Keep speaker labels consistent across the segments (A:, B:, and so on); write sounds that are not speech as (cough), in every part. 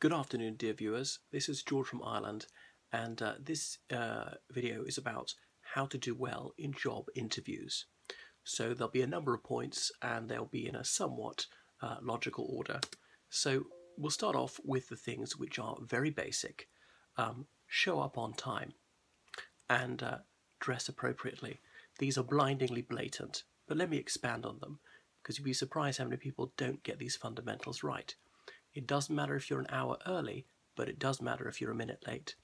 A: Good afternoon, dear viewers. This is George from Ireland, and uh, this uh, video is about how to do well in job interviews. So there'll be a number of points, and they'll be in a somewhat uh, logical order. So we'll start off with the things which are very basic. Um, show up on time and uh, dress appropriately. These are blindingly blatant, but let me expand on them, because you'd be surprised how many people don't get these fundamentals right. It doesn't matter if you're an hour early, but it does matter if you're a minute late.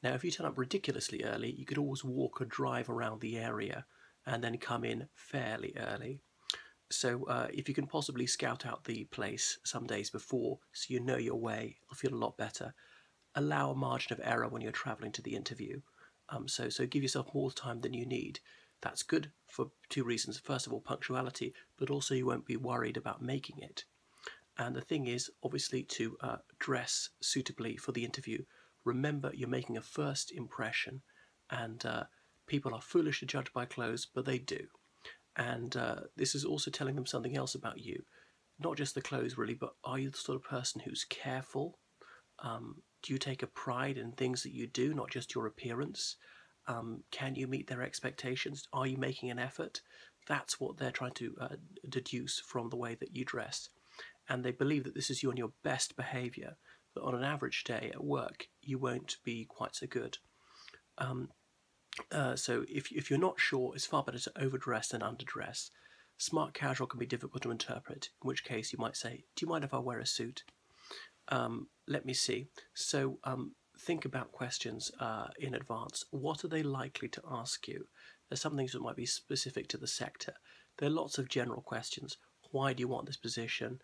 A: Now, if you turn up ridiculously early, you could always walk or drive around the area and then come in fairly early. So, uh, if you can possibly scout out the place some days before so you know your way, you'll feel a lot better. Allow a margin of error when you're travelling to the interview. Um, so, so give yourself more time than you need. That's good for two reasons. First of all, punctuality, but also you won't be worried about making it. And the thing is, obviously, to uh, dress suitably for the interview. Remember, you're making a first impression, and uh, people are foolish to judge by clothes, but they do. And uh, this is also telling them something else about you. Not just the clothes, really, but are you the sort of person who's careful? Um, do you take a pride in things that you do, not just your appearance? Um, can you meet their expectations? Are you making an effort? That's what they're trying to uh, deduce from the way that you dress and they believe that this is you on your best behaviour, that on an average day at work you won't be quite so good. Um, uh, so if, if you're not sure, it's far better to overdress than underdress. Smart casual can be difficult to interpret, in which case you might say, do you mind if I wear a suit? Um, let me see. So um, think about questions uh, in advance. What are they likely to ask you? There's some things that might be specific to the sector. There are lots of general questions. Why do you want this position?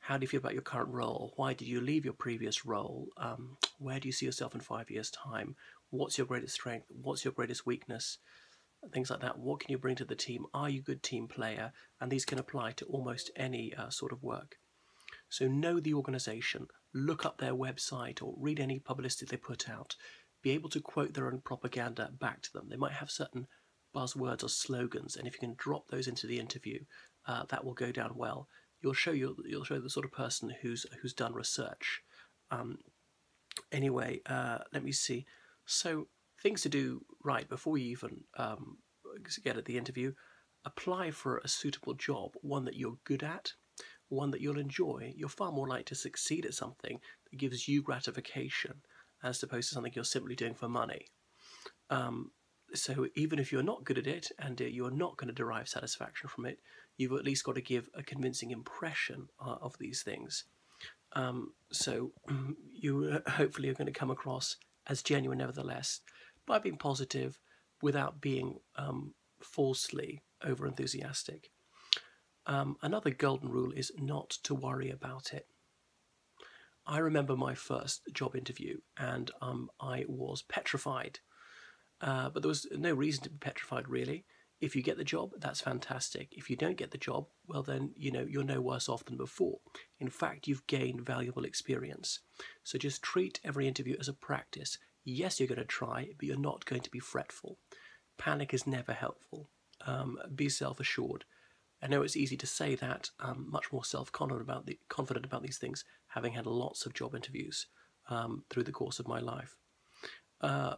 A: How do you feel about your current role? Why did you leave your previous role? Um, where do you see yourself in five years' time? What's your greatest strength? What's your greatest weakness? Things like that. What can you bring to the team? Are you a good team player? And these can apply to almost any uh, sort of work. So know the organisation, look up their website or read any publicity they put out. Be able to quote their own propaganda back to them. They might have certain buzzwords or slogans, and if you can drop those into the interview, uh, that will go down well you'll show you you'll show the sort of person who's who's done research. Um, anyway, uh, let me see. So things to do right before you even um, get at the interview. Apply for a suitable job, one that you're good at, one that you'll enjoy. You're far more likely to succeed at something that gives you gratification as opposed to something you're simply doing for money. Um, so even if you're not good at it and uh, you're not going to derive satisfaction from it, you've at least got to give a convincing impression uh, of these things. Um, so (clears throat) you uh, hopefully are going to come across as genuine, nevertheless, by being positive without being um, falsely over enthusiastic. Um, another golden rule is not to worry about it. I remember my first job interview and um, I was petrified uh, but there was no reason to be petrified, really. If you get the job, that's fantastic. If you don't get the job, well, then you know you're no worse off than before. In fact, you've gained valuable experience. So just treat every interview as a practice. Yes, you're going to try, but you're not going to be fretful. Panic is never helpful. Um, be self-assured. I know it's easy to say that. I'm much more self-confident about the confident about these things, having had lots of job interviews um, through the course of my life. Uh,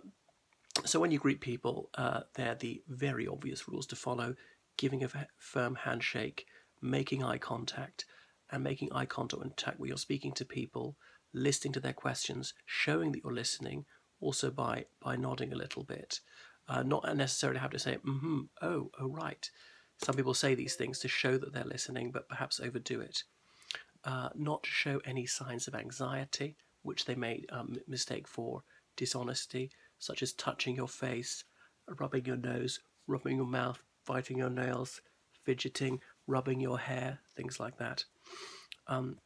A: so when you greet people, uh, they're the very obvious rules to follow, giving a firm handshake, making eye contact, and making eye contact when you're speaking to people, listening to their questions, showing that you're listening, also by, by nodding a little bit. Uh, not necessarily have to say, mm-hmm, oh, oh, right. Some people say these things to show that they're listening, but perhaps overdo it. Uh, not to show any signs of anxiety, which they may um, mistake for dishonesty, such as touching your face, rubbing your nose, rubbing your mouth, biting your nails, fidgeting, rubbing your hair, things like that. Um,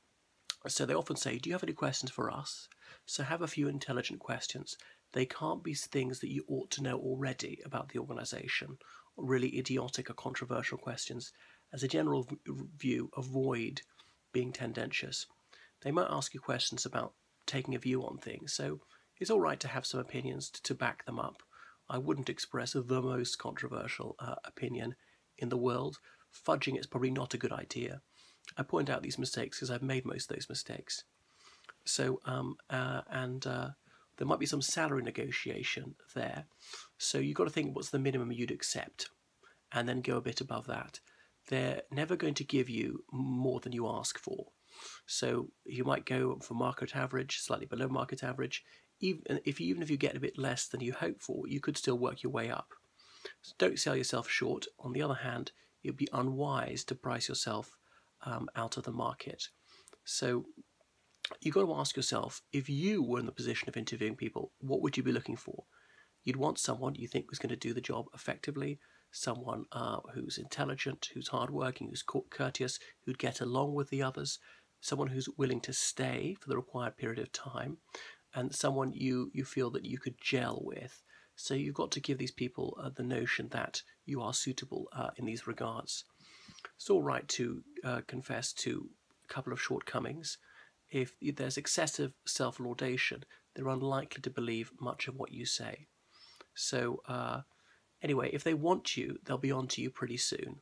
A: so they often say, Do you have any questions for us? So have a few intelligent questions. They can't be things that you ought to know already about the organisation, or really idiotic or controversial questions. As a general view, avoid being tendentious. They might ask you questions about taking a view on things, so it's all right to have some opinions to, to back them up. I wouldn't express the most controversial uh, opinion in the world. Fudging is probably not a good idea. I point out these mistakes because I've made most of those mistakes. So, um, uh, and uh, there might be some salary negotiation there. So you've got to think what's the minimum you'd accept and then go a bit above that. They're never going to give you more than you ask for. So you might go for market average, slightly below market average. Even if even if you get a bit less than you hope for, you could still work your way up. So don't sell yourself short. On the other hand, it would be unwise to price yourself um, out of the market. So you've got to ask yourself if you were in the position of interviewing people, what would you be looking for? You'd want someone you think was going to do the job effectively, someone uh, who's intelligent, who's hardworking, who's courteous, who'd get along with the others, someone who's willing to stay for the required period of time, and someone you, you feel that you could gel with. So you've got to give these people uh, the notion that you are suitable uh, in these regards. It's all right to uh, confess to a couple of shortcomings. If there's excessive self laudation, they're unlikely to believe much of what you say. So, uh, anyway, if they want you, they'll be on to you pretty soon.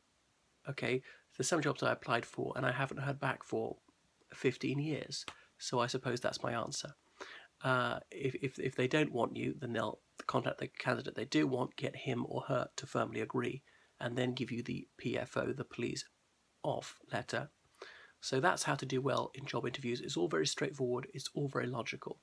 A: Okay, there's some jobs I applied for and I haven't heard back for 15 years. So I suppose that's my answer. Uh, if, if, if they don't want you, then they'll contact the candidate they do want, get him or her to firmly agree, and then give you the PFO, the please off letter. So that's how to do well in job interviews. It's all very straightforward, it's all very logical.